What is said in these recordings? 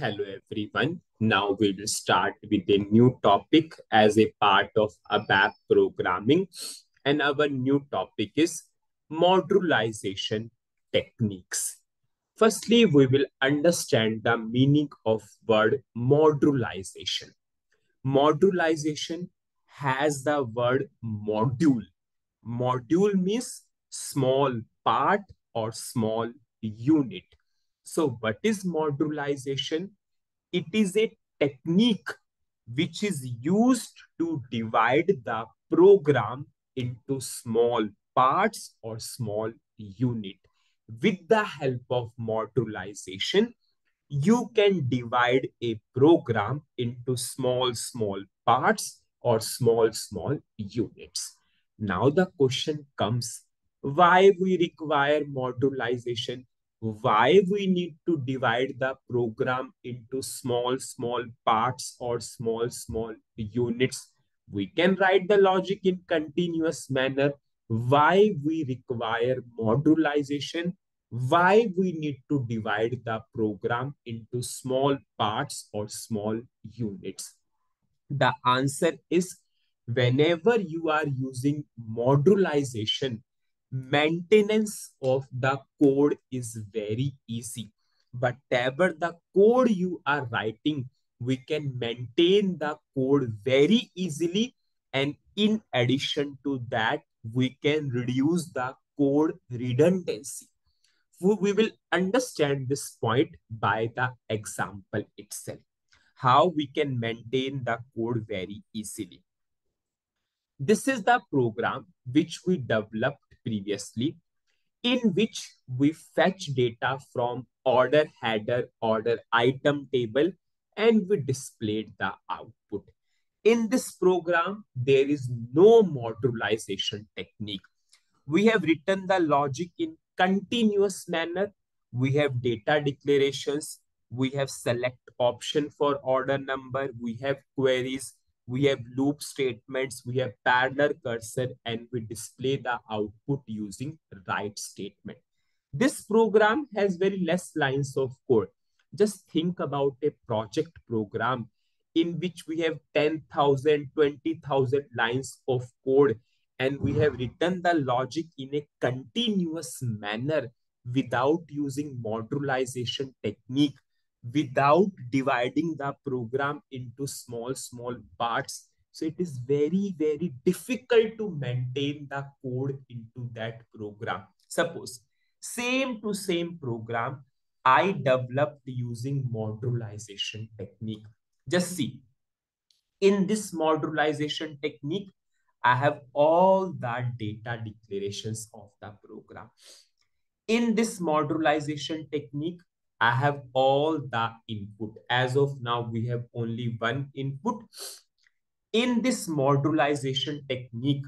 Hello, everyone. Now we will start with a new topic as a part of ABAP programming. And our new topic is modularization techniques. Firstly, we will understand the meaning of word modularization. Modularization has the word module. Module means small part or small unit so what is modularization? It is a technique which is used to divide the program into small parts or small unit. With the help of modularization, you can divide a program into small, small parts or small, small units. Now the question comes, why we require modularization? Why we need to divide the program into small, small parts or small, small units. We can write the logic in continuous manner. Why we require modularization. Why we need to divide the program into small parts or small units. The answer is whenever you are using modularization, maintenance of the code is very easy. Whatever the code you are writing, we can maintain the code very easily. And in addition to that, we can reduce the code redundancy. We will understand this point by the example itself. How we can maintain the code very easily. This is the program which we developed previously, in which we fetch data from order header, order item table, and we displayed the output. In this program, there is no modularization technique. We have written the logic in continuous manner. We have data declarations. We have select option for order number. We have queries we have loop statements, we have parallel cursor, and we display the output using write statement. This program has very less lines of code. Just think about a project program in which we have 10,000, 20,000 lines of code, and we have written the logic in a continuous manner without using modularization technique without dividing the program into small, small parts. So it is very, very difficult to maintain the code into that program. Suppose same to same program I developed using modularization technique. Just see, in this modularization technique, I have all the data declarations of the program. In this modularization technique, I have all the input. As of now, we have only one input. In this modularization technique,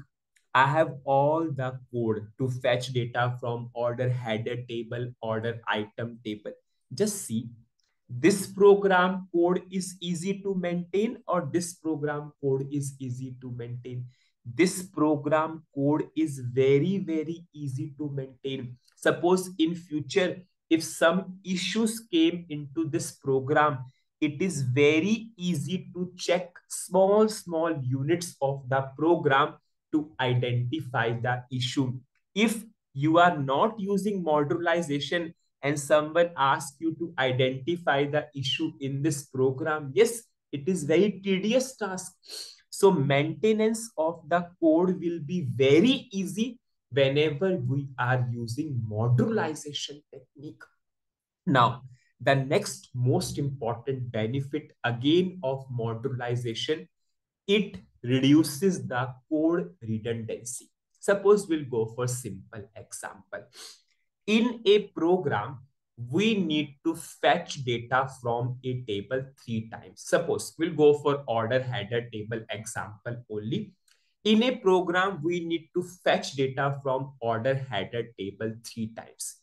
I have all the code to fetch data from order header table, order item table. Just see, this program code is easy to maintain or this program code is easy to maintain. This program code is very, very easy to maintain. Suppose in future, if some issues came into this program, it is very easy to check small, small units of the program to identify the issue. If you are not using modularization and someone asks you to identify the issue in this program, yes, it is very tedious task. So maintenance of the code will be very easy whenever we are using modularization technique. Now, the next most important benefit again of modularization, it reduces the code redundancy. Suppose we'll go for simple example. In a program, we need to fetch data from a table three times. Suppose we'll go for order header table example only. In a program, we need to fetch data from order header table three times.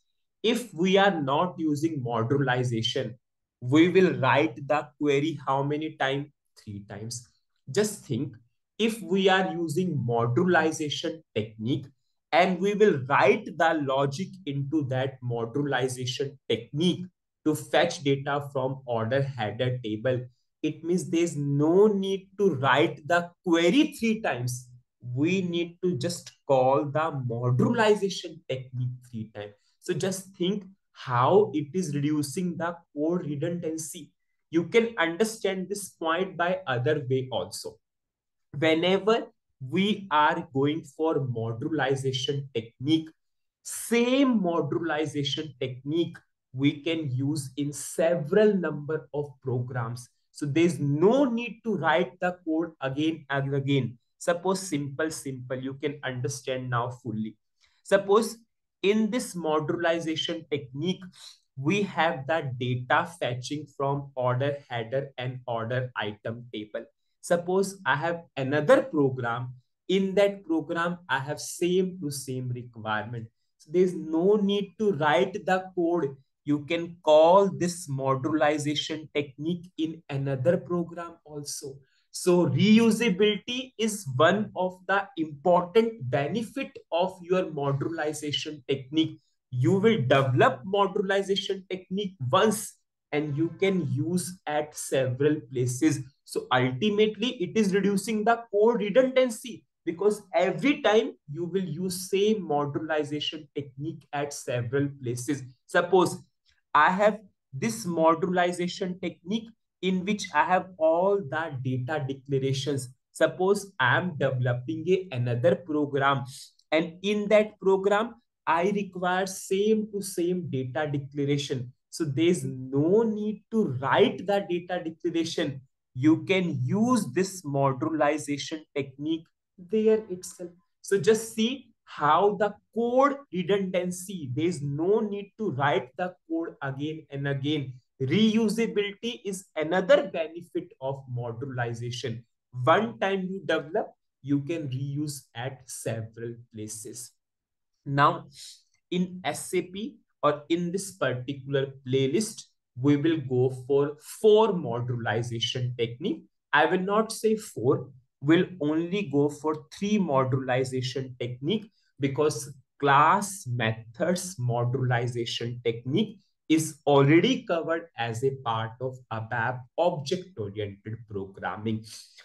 If we are not using modularization, we will write the query how many times? Three times. Just think, if we are using modularization technique and we will write the logic into that modularization technique, to fetch data from order header table, it means there's no need to write the query three times. We need to just call the modularization technique three times. So just think how it is reducing the code redundancy. You can understand this point by other way also. Whenever we are going for modularization technique, same modularization technique we can use in several number of programs. So there's no need to write the code again and again. Suppose simple, simple, you can understand now fully. Suppose in this modularization technique, we have the data fetching from order header and order item table. Suppose I have another program. In that program, I have same to same requirement. So there's no need to write the code. You can call this modularization technique in another program also. So reusability is one of the important benefit of your modularization technique. You will develop modularization technique once and you can use at several places. So ultimately it is reducing the code redundancy because every time you will use same modularization technique at several places. Suppose I have this modularization technique in which I have all the data declarations. Suppose I am developing a, another program and in that program, I require same to same data declaration. So there's no need to write the data declaration. You can use this modularization technique there itself. So just see how the code redundancy, there's no need to write the code again and again. Reusability is another benefit of modularization. One time you develop, you can reuse at several places. Now, in SAP or in this particular playlist, we will go for four modularization technique. I will not say four, we'll only go for three modularization technique because class methods modularization technique is already covered as a part of ABAP object-oriented programming.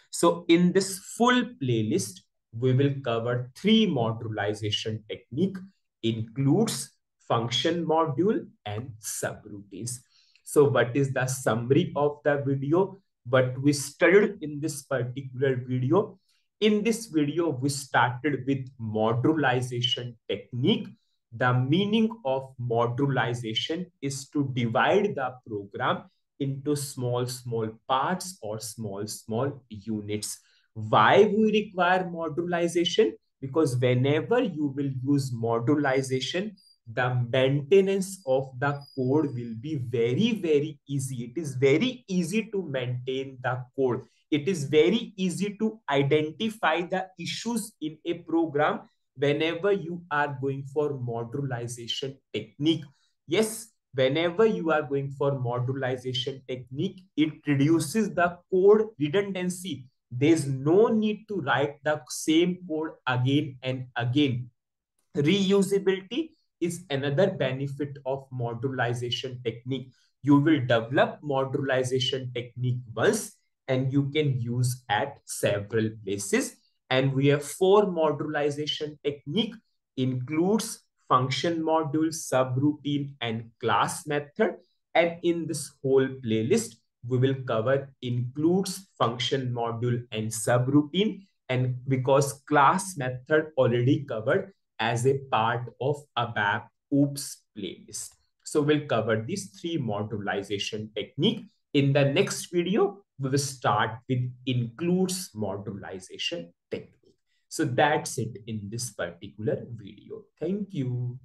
So in this full playlist, we will cover three modularization technique, includes function module and subroutines. So what is the summary of the video? What we studied in this particular video? In this video, we started with modularization technique the meaning of modularization is to divide the program into small, small parts or small, small units. Why we require modularization? Because whenever you will use modularization, the maintenance of the code will be very, very easy. It is very easy to maintain the code. It is very easy to identify the issues in a program whenever you are going for modularization technique. Yes, whenever you are going for modularization technique, it reduces the code redundancy. There's no need to write the same code again and again. Reusability is another benefit of modularization technique. You will develop modularization technique once and you can use at several places and we have four modularization technique includes function module, subroutine, and class method. And in this whole playlist, we will cover includes function module and subroutine. And because class method already covered as a part of ABAP OOPS playlist. So we'll cover these three modularization technique. In the next video, we will start with includes modularization technique. So that's it in this particular video. Thank you.